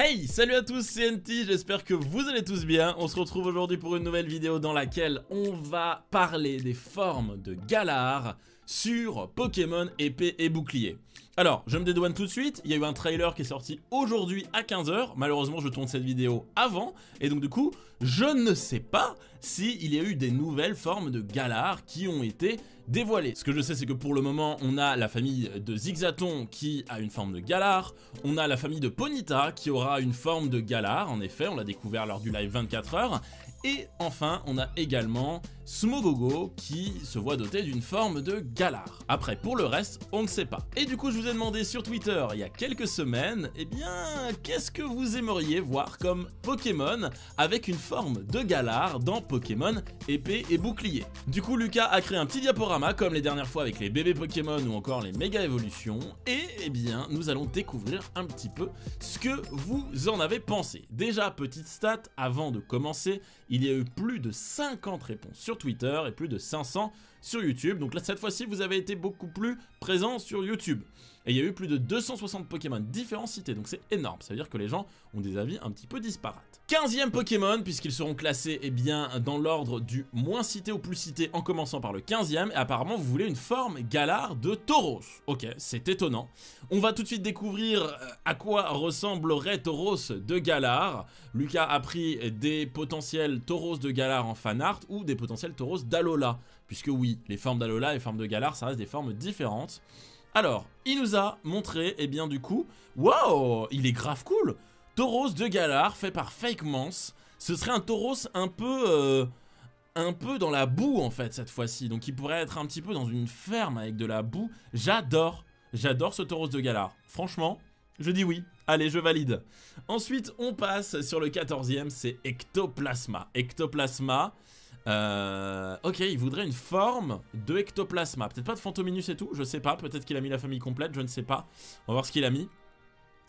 Hey, salut à tous, c'est NT, j'espère que vous allez tous bien. On se retrouve aujourd'hui pour une nouvelle vidéo dans laquelle on va parler des formes de Galar sur Pokémon épée et bouclier. Alors, je me dédouane tout de suite, il y a eu un trailer qui est sorti aujourd'hui à 15h, malheureusement je tourne cette vidéo avant, et donc du coup, je ne sais pas s'il y a eu des nouvelles formes de Galar qui ont été dévoilées. Ce que je sais c'est que pour le moment, on a la famille de Zigzaton qui a une forme de Galar, on a la famille de Ponita qui aura une forme de Galar, en effet, on l'a découvert lors du live 24h, et enfin, on a également Smogogo qui se voit doté d'une forme de Galar. Après, pour le reste, on ne sait pas. Et du coup, je vous ai demandé sur Twitter il y a quelques semaines, eh bien, qu'est-ce que vous aimeriez voir comme Pokémon avec une forme de Galar dans Pokémon épée et bouclier? Du coup, Lucas a créé un petit diaporama comme les dernières fois avec les bébés Pokémon ou encore les méga évolutions. Et eh bien, nous allons découvrir un petit peu ce que vous en avez pensé. Déjà, petite stat, avant de commencer, il y a eu plus de 50 réponses sur Twitter et plus de 500 sur YouTube. Donc là, cette fois-ci, vous avez été beaucoup plus présent sur YouTube. Et il y a eu plus de 260 Pokémon différents cités, donc c'est énorme. Ça veut dire que les gens ont des avis un petit peu disparates. 15e Pokémon, puisqu'ils seront classés eh bien, dans l'ordre du moins cité au plus cité, en commençant par le 15e. Et apparemment, vous voulez une forme Galar de Tauros. Ok, c'est étonnant. On va tout de suite découvrir euh, à quoi ressemblerait Tauros de Galar. Lucas a pris des potentiels Tauros de Galar en fanart ou des potentiels Tauros d'Alola. Puisque oui, les formes d'Alola et formes de Galar, ça reste des formes différentes. Alors, il nous a montré, et eh bien du coup, waouh, il est grave cool Tauros de Galar, fait par Fake Mance. Ce serait un Tauros un peu... Euh, un peu dans la boue en fait cette fois-ci. Donc il pourrait être un petit peu dans une ferme avec de la boue. J'adore, j'adore ce Tauros de Galar. Franchement, je dis oui. Allez, je valide. Ensuite, on passe sur le 14e, c'est Ectoplasma. Ectoplasma, euh, ok, il voudrait une forme de ectoplasma. Peut-être pas de Fantominus et tout, je sais pas. Peut-être qu'il a mis la famille complète, je ne sais pas. On va voir ce qu'il a mis.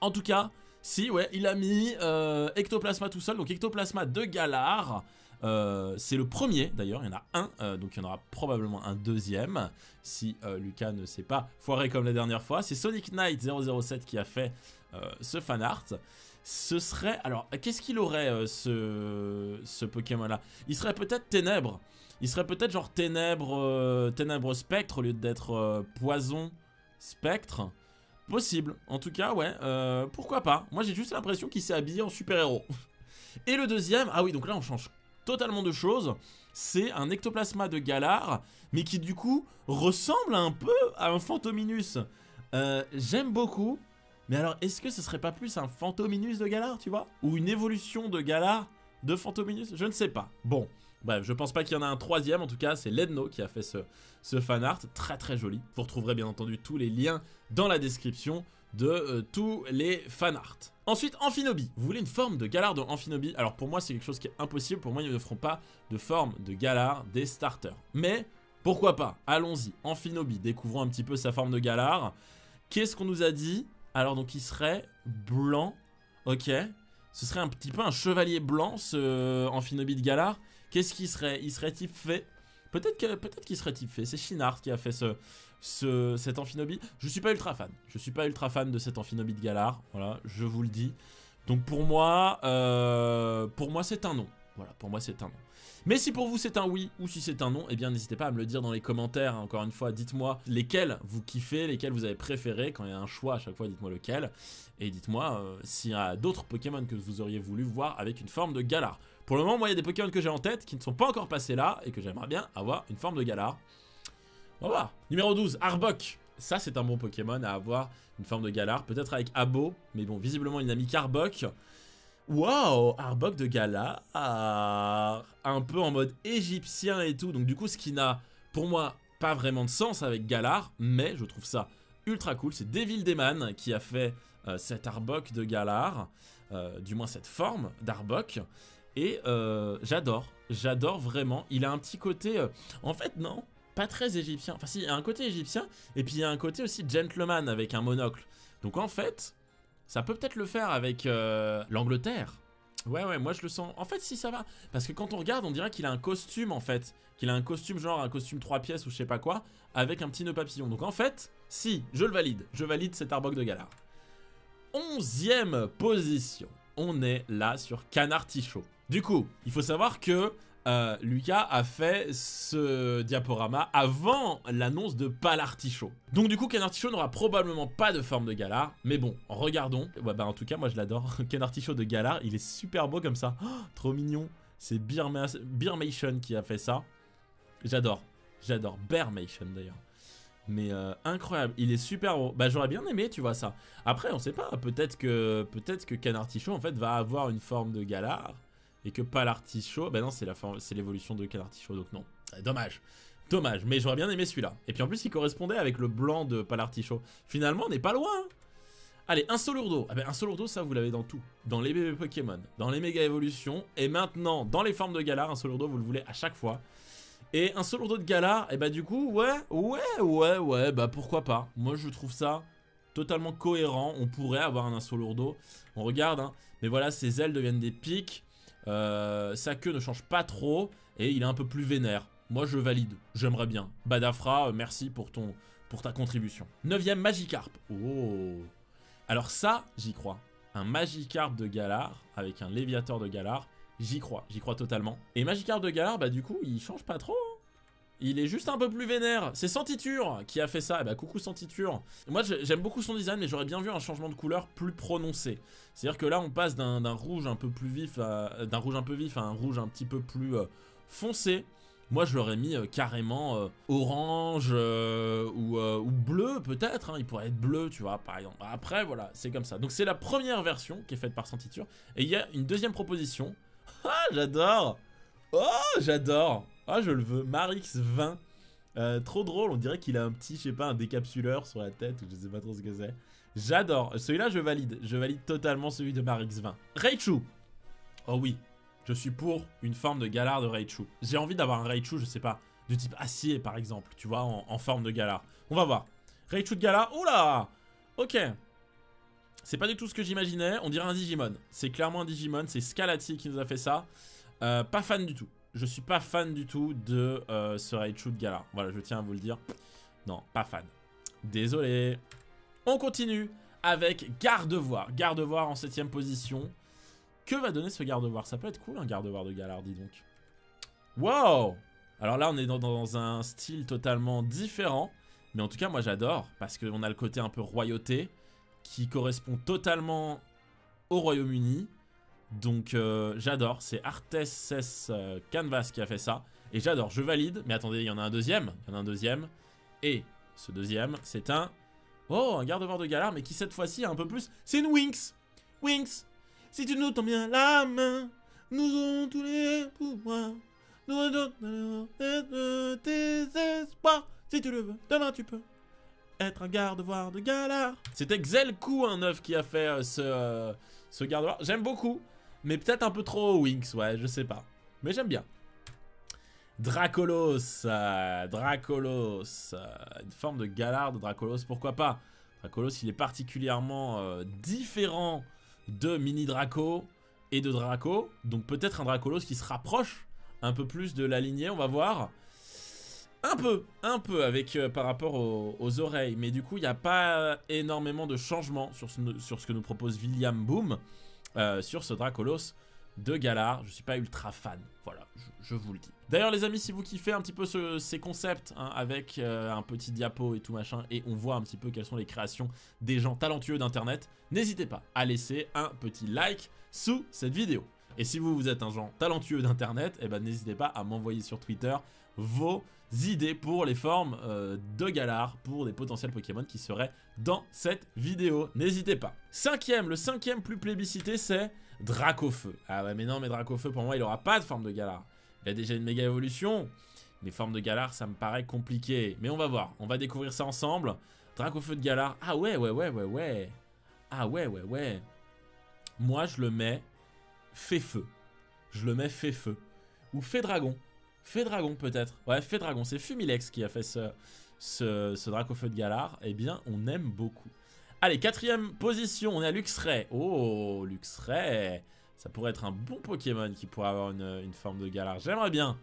En tout cas, si, ouais, il a mis euh, ectoplasma tout seul. Donc ectoplasma de Galar. Euh, c'est le premier d'ailleurs, il y en a un, donc il y en aura probablement un deuxième si Lucas ne s'est pas foiré comme la dernière fois. C'est Sonic Knight 007 qui a fait ce fan art ce serait... Alors, qu'est-ce qu'il aurait, euh, ce, Pokémon-là? Il serait peut-être Ténèbres. Il serait peut-être genre Ténèbres, euh, Spectre au lieu d'être euh, Poison Spectre. Possible. En tout cas, ouais, pourquoi pas? Moi, j'ai juste l'impression qu'il s'est habillé en super-héros. Et le deuxième... Ah oui, donc là, on change totalement de choses. C'est un ectoplasma de Galar, mais qui du coup ressemble un peu à un Fantominus. J'aime beaucoup. Mais alors, est-ce que ce serait pas plus un Fantominus de Galar, tu vois? Ou une évolution de Galar de Fantominus? Je ne sais pas. Bon, bref, je pense pas qu'il y en a un troisième. En tout cas, c'est Ledno qui a fait ce, ce fan art. Très très joli. Vous retrouverez bien entendu tous les liens dans la description de euh, tous les fan art. Ensuite, Amphinobi. Vous voulez une forme de Galar de Amphinobi? Alors pour moi, c'est quelque chose qui est impossible. Pour moi, ils ne feront pas de forme de Galar des starters. Mais pourquoi pas? Allons-y. Amphinobi, découvrons un petit peu sa forme de Galar. Qu'est-ce qu'on nous a dit? Alors donc il serait blanc. Ok. Ce serait un petit peu un chevalier blanc, ce euh, Amphinobie de Galar. Qu'est-ce qu'il serait? Il serait type fait Peut-être qu'il peut serait type fait. C'est Shinard qui a fait ce, ce, cet Amphinobie. Je suis pas ultra fan. Je suis pas ultra fan de cet Amphinobie de Galar. Voilà, je vous le dis. Donc pour moi, euh, pour moi c'est un non. Voilà, pour moi c'est un non. Mais si pour vous c'est un oui ou si c'est un non, eh bien n'hésitez pas à me le dire dans les commentaires. Encore une fois, dites-moi lesquels vous kiffez, lesquels vous avez préféré. Quand il y a un choix à chaque fois, dites-moi lequel. Et dites-moi euh, s'il y a d'autres Pokémon que vous auriez voulu voir avec une forme de Galar. Pour le moment, moi il y a des Pokémon que j'ai en tête qui ne sont pas encore passés là et que j'aimerais bien avoir une forme de Galar. On va. Numéro 12, Arbok. Ça, c'est un bon Pokémon à avoir une forme de Galar. Peut-être avec Abo, mais bon, visiblement, il n'a mis qu'Arbok. Wow, Arbok de Galar, un peu en mode égyptien et tout. Donc du coup, ce qui n'a pour moi pas vraiment de sens avec Galar, mais je trouve ça ultra cool. C'est Devil Deman qui a fait euh, cet Arbok de Galar, euh, du moins cette forme d'Arbok. Et euh, j'adore, j'adore vraiment. Il a un petit côté... en fait, non, pas très égyptien. Enfin si, il y a un côté égyptien, et puis il y a un côté aussi gentleman avec un monocle. Donc en fait, ça peut peut-être le faire avec euh, l'Angleterre. Ouais, ouais, moi je le sens. En fait, si ça va. Parce que quand on regarde, on dirait qu'il a un costume en fait. Qu'il a un costume, genre un costume 3 pièces ou je sais pas quoi, avec un petit nœud papillon. Donc en fait, si, je le valide. Je valide cet Arbok de Galar. onzième position, on est là sur Canartichaud. Du coup, il faut savoir que euh, Lucas a fait ce diaporama avant l'annonce de Palartichaud. Donc du coup, Canartichaud n'aura probablement pas de forme de Galar, mais bon, regardons. Ouais, bah en tout cas, moi je l'adore. Canartichaud de Galar, il est super beau comme ça. Oh, trop mignon. C'est Beermation qui a fait ça. J'adore, j'adore. Bearmation d'ailleurs. Mais euh, incroyable, il est super beau. Bah j'aurais bien aimé, tu vois ça. Après, on sait pas, peut-être que peut-être que en fait va avoir une forme de Galar et que pas l'artichaut, bah non, c'est l'évolution de Calartichaut, donc non. Dommage. Dommage, mais j'aurais bien aimé celui-là. Et puis en plus, il correspondait avec le blanc de Palartichaut. Finalement, on n'est pas loin. Hein. Allez, un Solourdo. Ah ben, un Solourdo, ça, vous l'avez dans tout. Dans les bébés Pokémon, dans les méga évolutions, et maintenant, dans les formes de Galar, un Solourdo, vous le voulez à chaque fois. Et un Solourdo de Galar, et bah du coup, ouais, ouais, ouais, ouais, bah pourquoi pas. Moi, je trouve ça totalement cohérent. On pourrait avoir un Solourdo. On regarde, hein. Mais voilà, ses ailes deviennent des pics. Euh, sa queue ne change pas trop et il est un peu plus vénère. Moi je valide, j'aimerais bien. Badafra, euh, merci pour, ton, pour ta contribution. Neuvième Magikarp. Oh Alors ça, j'y crois. Un Magikarp de Galar avec un Léviator de Galar, j'y crois, j'y crois totalement. Et Magikarp de Galar, bah du coup, il change pas trop. Hein. Il est juste un peu plus vénère. C'est Sentiture qui a fait ça. Et eh bah coucou Sentiture. Moi j'aime beaucoup son design mais j'aurais bien vu un changement de couleur plus prononcé. C'est-à-dire que là on passe d'un rouge un peu plus vif d'un rouge un peu vif à un rouge un petit peu plus euh, foncé. Moi je l'aurais mis euh, carrément euh, orange ou, bleu peut-être. Hein. Il pourrait être bleu tu vois par exemple. Après voilà c'est comme ça. Donc c'est la première version qui est faite par Sentiture. Et il y a une deuxième proposition. Ah j'adore Oh j'adore ah, je le veux. Marix 20. Euh, trop drôle, on dirait qu'il a un petit, je sais pas, un décapsuleur sur la tête, ou je sais pas trop ce que c'est. J'adore. Celui-là, je valide. Je valide totalement celui de Marix 20. Raichu. Oh oui, je suis pour une forme de galard de Raichu. J'ai envie d'avoir un Raichu, je sais pas, de type acier par exemple, tu vois, en, forme de galard. On va voir. Raichu de galard. Oula Ok. C'est pas du tout ce que j'imaginais. On dirait un Digimon. C'est clairement un Digimon. C'est Scalati qui nous a fait ça. Euh, pas fan du tout je suis pas fan du tout de euh, ce Raichu de Gala. Voilà, je tiens à vous le dire. Non, pas fan. Désolé. On continue avec Gardevoir. Gardevoir en 7ème position. Que va donner ce Gardevoir? Ça peut être cool un Gardevoir de Galar, dis donc. Wow Alors là, on est dans, un style totalement différent. Mais en tout cas, moi j'adore. Parce qu'on a le côté un peu royauté. Qui correspond totalement au Royaume-Uni. Donc euh, j'adore, c'est Artes euh, Canvas qui a fait ça. Et j'adore, je valide. Mais attendez, il y en a un deuxième. Il y en a un deuxième. Et ce deuxième, c'est un... Oh, un garde-voir de galard, mais qui cette fois-ci a un peu plus... C'est une Winx Winx Si tu nous tends bien la main, nous aurons tous les pouvoirs. Nous redonnons tes espoirs. Si tu le veux, demain tu peux être un garde-voir de galard. C'était Xelkou, un neuf, qui a fait euh, ce garde-voir. J'aime beaucoup. Mais peut-être un peu trop Winx, ouais, je sais pas. Mais j'aime bien. Dracolos, euh, Dracolos, euh, une forme de galard de Dracolos, pourquoi pas? Dracolos, il est particulièrement euh, différent de Mini Draco et de Draco, donc peut-être un Dracolos qui se rapproche un peu plus de la lignée, on va voir. Un peu, un peu avec par rapport aux, oreilles, mais du coup il n'y a pas énormément de changements sur ce que nous propose William Boom. Euh, sur ce Dracolos de Galar. Je suis pas ultra fan, voilà, je, vous le dis. D'ailleurs les amis, si vous kiffez un petit peu ces concepts, hein, avec euh, un petit diapo et tout machin, et on voit un petit peu quelles sont les créations des gens talentueux d'internet, n'hésitez pas à laisser un petit like sous cette vidéo. Et si vous, vous êtes un genre talentueux d'internet, eh ben n'hésitez pas à m'envoyer sur Twitter vos idées pour les formes euh, de Galar pour des potentiels Pokémon qui seraient dans cette vidéo. N'hésitez pas. Cinquième, le cinquième plus plébiscité, c'est Dracofeu. Ah ouais, mais non, mais Dracofeu, pour moi, il aura pas de forme de Galar. Il a déjà une méga évolution. Les formes de Galar, ça me paraît compliqué. Mais on va voir, on va découvrir ça ensemble. Dracofeu de Galar. Ah ouais, ouais, ouais, ouais, ouais. Ah ouais, ouais, ouais. Moi, je le mets fait feu. Je le mets fait feu. Ou fait dragon. Fait Dragon peut-être. Ouais, Fait Dragon. C'est Fumilex qui a fait ce, ce, ce Dracofeu de Galar. Eh bien, on aime beaucoup. Allez, quatrième position, on est à Luxray. Oh, Luxray. Ça pourrait être un bon Pokémon qui pourrait avoir une, forme de Galar. J'aimerais bien.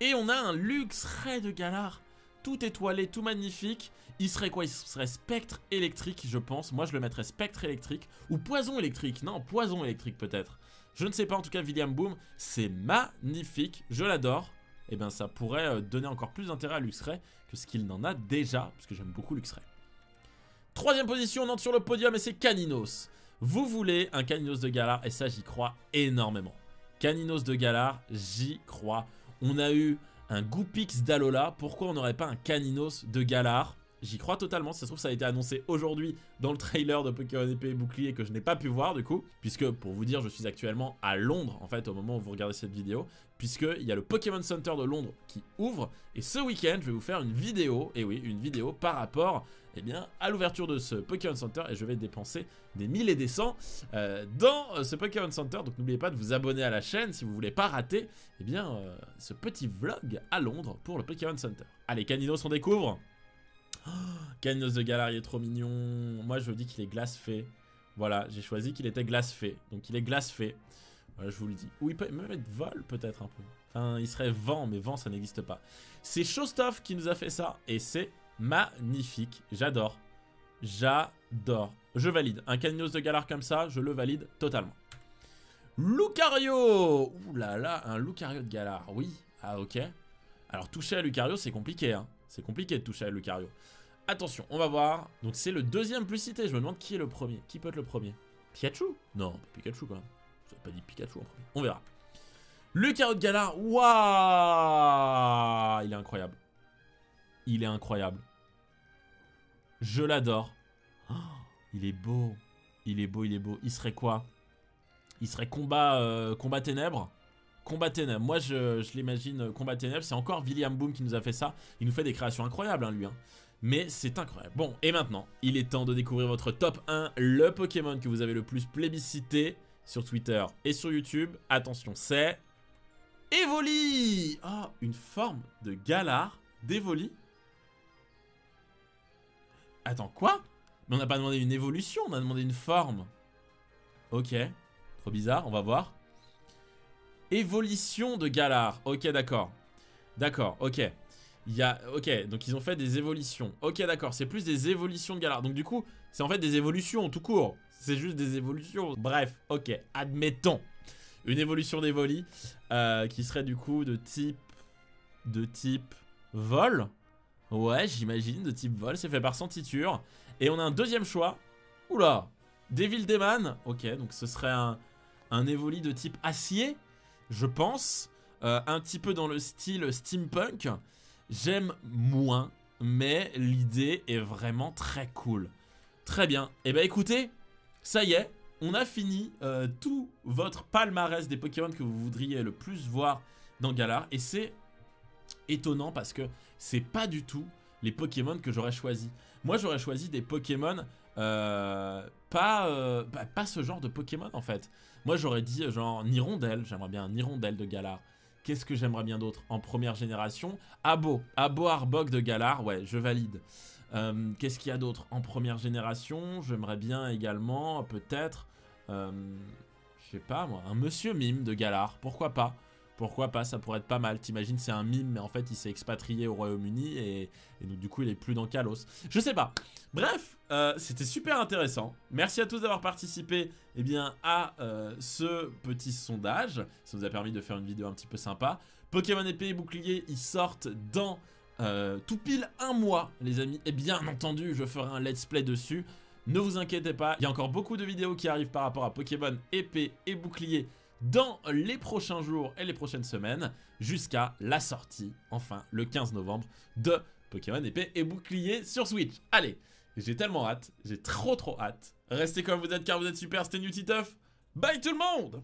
Et on a un Luxray de Galar tout étoilé, tout magnifique. Il serait quoi? Il serait spectre électrique, je pense. Moi, je le mettrais spectre électrique. Ou poison électrique. Non, poison électrique peut-être. Je ne sais pas, en tout cas, William Boom, c'est magnifique. Je l'adore. Et eh bien, ça pourrait euh, donner encore plus d'intérêt à Luxray que ce qu'il n'en a déjà, parce que j'aime beaucoup Luxray. Troisième position, on entre sur le podium et c'est Caninos. Vous voulez un Caninos de Galar, et ça, j'y crois énormément. Caninos de Galar, j'y crois. On a eu un Goopix d'Alola, pourquoi on n'aurait pas un Caninos de Galar? J'y crois totalement, ça se trouve ça a été annoncé aujourd'hui dans le trailer de Pokémon épée et bouclier que je n'ai pas pu voir du coup, puisque pour vous dire je suis actuellement à Londres en fait au moment où vous regardez cette vidéo, puisqu'il y a le Pokémon Center de Londres qui ouvre, et ce week-end je vais vous faire une vidéo, et oui une vidéo par rapport eh à l'ouverture de ce Pokémon Center. Et je vais dépenser des mille et des cents euh, dans euh, ce Pokémon Center. Donc n'oubliez pas de vous abonner à la chaîne si vous voulez pas rater eh bien, euh, ce petit vlog à Londres pour le Pokémon Center. Allez, Caninos, on découvre oh, Caninos de il est trop mignon. Moi, je dis qu'il est glace. Voilà, j'ai choisi qu'il était glace fait. Donc il est glace fait. Voilà, je vous le dis. Ou il peut même être vol, peut-être un peu. Enfin, il serait vent, mais vent, ça n'existe pas. C'est Showstuff qui nous a fait ça. Et c'est magnifique. J'adore. J'adore. Je valide. Un Caninos de Galar comme ça, je le valide totalement. Lucario Ouh là là, un Lucario de Galar. Oui. Ah, ok. Alors, toucher à Lucario, c'est compliqué. Hein. C'est compliqué de toucher à Lucario. Attention, on va voir. Donc, c'est le deuxième plus cité. Je me demande qui est le premier. Qui peut être le premier? Pikachu? Non, pas Pikachu quand même. Vous pas dit Pikachu en premier. On verra. Lucario de Galar. Waouh Il est incroyable. Il est incroyable. Je l'adore. Oh, il est beau. Il est beau, il est beau. Il serait quoi? Il serait combat, euh, combat ténèbres? Combat ténèbres. Moi, je, l'imagine euh, combat ténèbres. C'est encore William Boom qui nous a fait ça. Il nous fait des créations incroyables, hein, lui. Hein. Mais c'est incroyable. Bon, et maintenant, il est temps de découvrir votre top 1, le Pokémon que vous avez le plus plébiscité sur Twitter et sur YouTube. Attention, c'est... Evoli Oh, une forme de Galar d'Evoli Attends, quoi? Mais on n'a pas demandé une évolution, on a demandé une forme. Ok, trop bizarre, on va voir. Évolution de Galar. Ok, d'accord. D'accord, ok. Il y a... Ok, donc ils ont fait des évolutions. Ok, d'accord, c'est plus des évolutions de Galar. Donc du coup, c'est en fait des évolutions tout court. C'est juste des évolutions. Bref, ok, admettons. Une évolution d'Evoli euh, qui serait du coup de type... De type vol. Ouais, j'imagine, de type vol, c'est fait par Sentiture. Et on a un deuxième choix. Oula Devil Deman. Ok, donc ce serait un, un Evoli de type acier, je pense. Euh, un petit peu dans le style steampunk. J'aime moins, mais l'idée est vraiment très cool. Très bien. Eh ben écoutez, ça y est, on a fini euh, tout votre palmarès des Pokémon que vous voudriez le plus voir dans Galar. Et c'est étonnant parce que c'est pas du tout les Pokémon que j'aurais choisi. Moi, j'aurais choisi des Pokémon euh, bah, pas ce genre de Pokémon en fait. Moi, j'aurais dit genre Nirondelle. J'aimerais bien un Nirondelle de Galar. Qu'est-ce que j'aimerais bien d'autre en première génération? Abo. Abo Arbok de Galar. Ouais, je valide. Euh, qu'est-ce qu'il y a d'autre en première génération? J'aimerais bien également, peut-être, je sais pas moi, un Monsieur Mime de Galar. Pourquoi pas? Pourquoi pas, ça pourrait être pas mal. T'imagines, c'est un mime, mais en fait, il s'est expatrié au Royaume-Uni et, donc, du coup, il est plus dans Kalos. Je sais pas. Bref, euh, c'était super intéressant. Merci à tous d'avoir participé eh bien, à euh, ce petit sondage. Ça nous a permis de faire une vidéo un petit peu sympa. Pokémon épée et bouclier, ils sortent dans euh, tout pile un mois, les amis. Et bien entendu, je ferai un let's play dessus. Ne vous inquiétez pas, il y a encore beaucoup de vidéos qui arrivent par rapport à Pokémon épée et bouclier dans les prochains jours et les prochaines semaines jusqu'à la sortie, enfin le 15 novembre, de Pokémon épée et bouclier sur Switch. Allez, j'ai tellement hâte, j'ai trop trop hâte. Restez comme vous êtes car vous êtes super, c'était Nutiteuf. Bye tout le monde